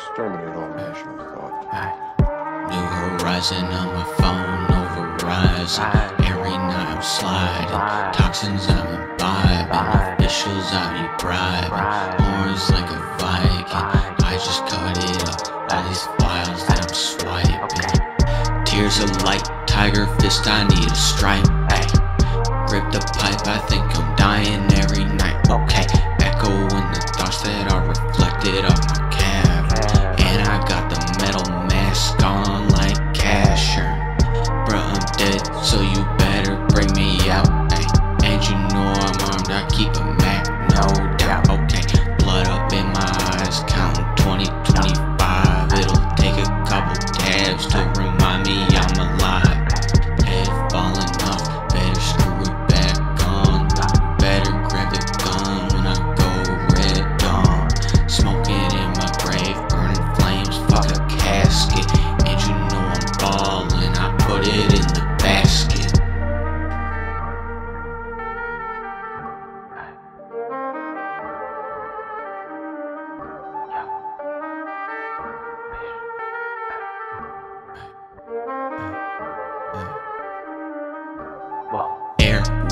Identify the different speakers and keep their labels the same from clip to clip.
Speaker 1: exterminate all rational thought.
Speaker 2: New horizon on my phone, over horizon. Every night I'm sliding. Toxins I'm imbibing. Officials I be bribing. Horns like a Viking. I just cut it up. All these files that I'm swiping. Tears of light, tiger fist, I need a stripe. Grip the pipe, I think I'm dying every night. Okay, keep a Mac, no doubt. Okay, blood up in my eyes, counting 20, 25. It'll take a couple tabs to remind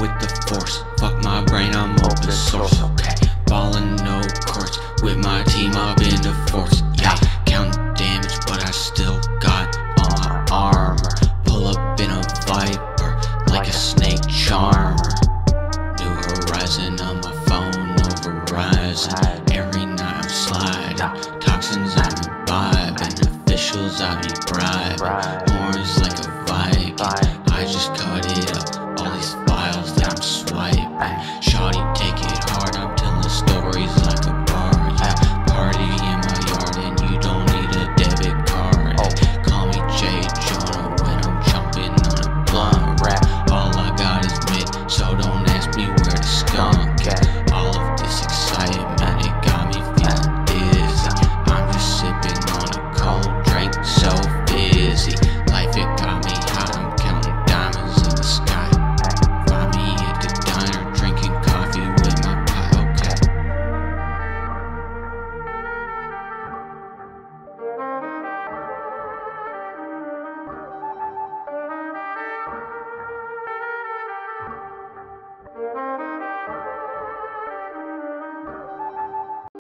Speaker 2: with the force, fuck my brain, I'm open source. Okay, ballin' no courts with my team up in the force. Yeah, counting damage, but I still got all my armor. Pull up in a viper like a snake charmer. New horizon on my phone, over horizon. Every night I'm sliding, toxins I'm imbibing, officials I be bribing, horns like a Viking. I just cut